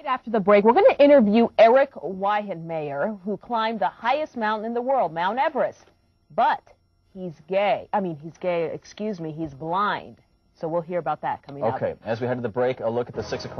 Right after the break, we're going to interview Eric Weihenmayer, who climbed the highest mountain in the world, Mount Everest. But he's gay. I mean, he's gay, excuse me, he's blind. So we'll hear about that coming up. Okay, as we head to the break, a look at the 6 o'clock.